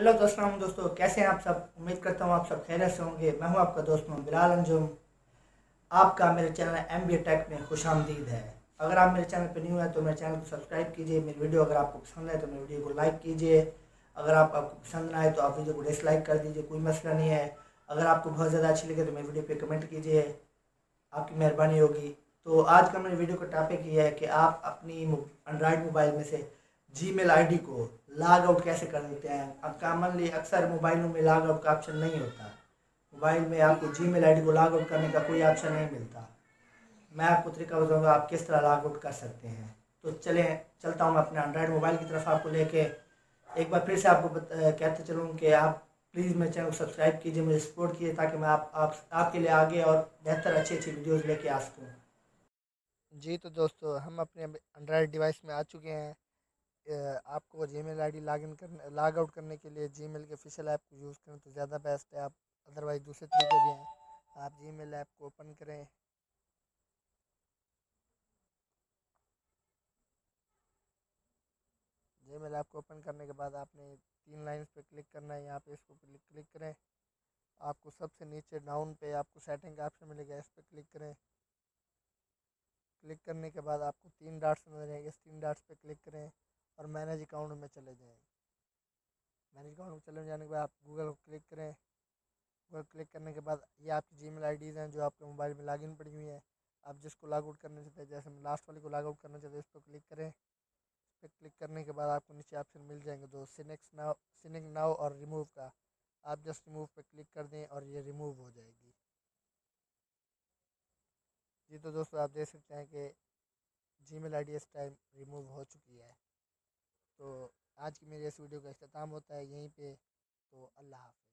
Hello दोस्तों दोस्तों, कैसे हैं आप सब? उम्मीद करता हूँ आप सब खैरियत से होंगे। मैं हूँ आपका दोस्त मोहम्मद बिलाल अंजुम। आपका मेरे चैनल एम बी टेक में खुश आमदीद है। अगर आप मेरे चैनल पर न्यू हैं तो मेरे चैनल को सब्सक्राइब कीजिए। मेरी वीडियो अगर आपको पसंद है तो मेरी वीडियो को लाइक कीजिए। अगर आप, आपको पसंद ना आए तो आप वीडियो को डिसलाइक कर दीजिए। कोई मसला नहीं है। अगर आपको बहुत ज़्यादा अच्छी लगे तो मेरी वीडियो पर कमेंट कीजिए। आपकी मेहरबानी होगी। तो आज का मेरे वीडियो का टॉपिक ये है कि आप अपनी एंड्रॉयड मोबाइल में से जी मेल आई को लॉग आउट कैसे कर देते हैं? कॉमनली अक्सर मोबाइलों में लॉग आउट का ऑप्शन नहीं होता। मोबाइल में आपको जी मेल आई को लॉग आउट करने का कोई ऑप्शन नहीं मिलता। मैं आपको तरीका बताऊँगा आप किस तरह लॉग आउट कर सकते हैं। तो चलें चलता हूँ मैं अपने एंड्रॉयड मोबाइल की तरफ़ आपको लेके। एक बार फिर से आपको कहते चलूँ कि आप प्लीज़ मेरे चैनल को सब्सक्राइब कीजिए मुझे सपोर्ट कीजिए ताकि मैं आप, आप आपके लिए आगे और बेहतर अच्छी अच्छी वीडियोज़ लेके आ सकूँ। जी तो दोस्तों हम अपने एंड्रॉयड डिवाइस में आ चुके हैं। आपको जी मेल आई लॉगिन करने लॉग आउट करने के लिए जी मेल के ऑफिशियल ऐप को यूज़ करें तो ज़्यादा बेस्ट है। आप अदरवाइज़ दूसरे तरीके भी हैं। आप जी मेल ऐप को ओपन करें। जी मेल ऐप को ओपन करने के बाद आपने तीन लाइन्स पे क्लिक करना है। यहाँ पे इसको क्लिक करें। आपको सबसे नीचे डाउन पे आपको सेटिंग का ऑप्शन मिलेगा। इस पर क्लिक करें। क्लिक करने के बाद आपको तीन डाट्स आएँगे। इस तीन डाट्स पे क्लिक करें। और मैनेज अकाउंट में चले जाएँ। मैनेज अकाउंट में चले जाने के बाद आप गूगल को क्लिक करें। गूगल क्लिक करने के बाद ये आपकी जी मेल हैं जो आपके मोबाइल में लॉगिन पड़ी हुई हैं। आप जिसको लॉग आउट करना चाहते हैं, जैसे मैं लास्ट वाले को लॉग आउट करना चाहते हैं, इस पर क्लिक करें। इस पर क्लिक करने के बाद आपको नीचे ऑप्शन मिल जाएँगे दो सिनेक्स नाव सिनिक नाव और रिमूव का। आप जस्ट रिमूव पर क्लिक कर दें और ये रिमूव हो जाएगी। जी तो दोस्तों, आप देख सकते हैं कि जी मेल इस टाइम रिमूव हो चुकी है। तो आज की मेरी इस वीडियो का अख्ताम होता है यहीं पे। तो अल्लाह हाफ़